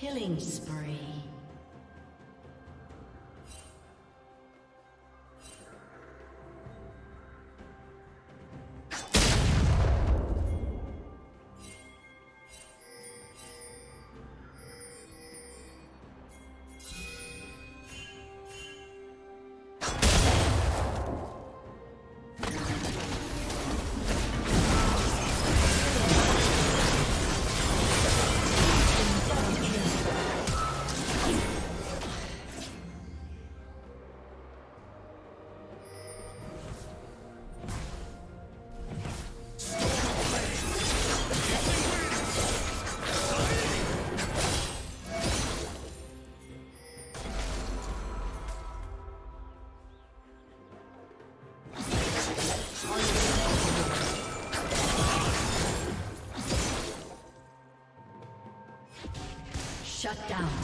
Killing spree. Shut down.